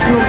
Thank.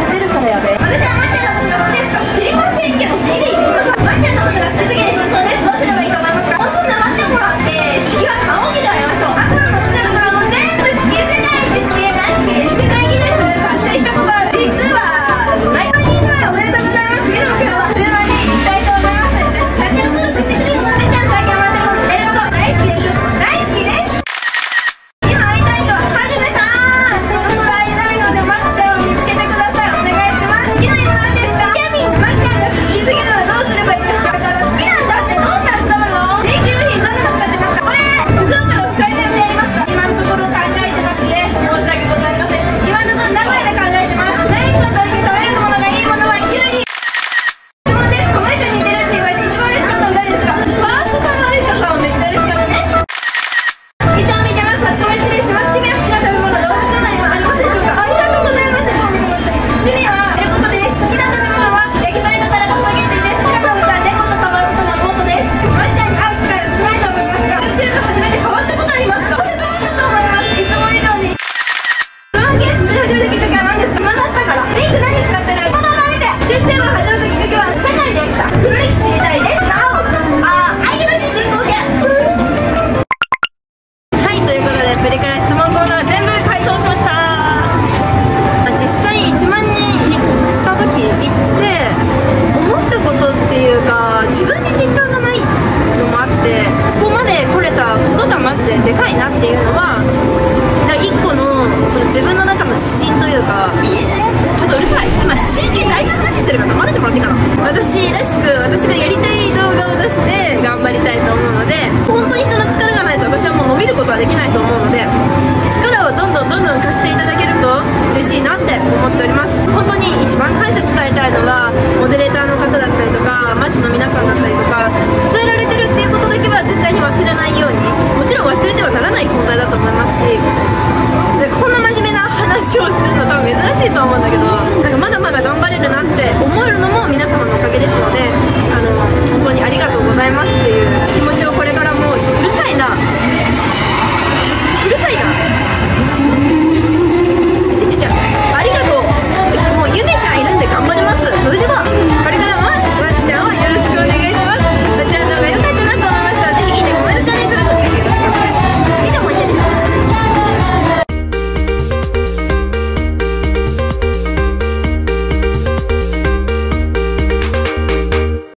表をしてのは多分珍しいと思うんだけどなんかまだまだ頑張れるなって思えるのも皆様のおかげですのであの本当にありがとうございますっていう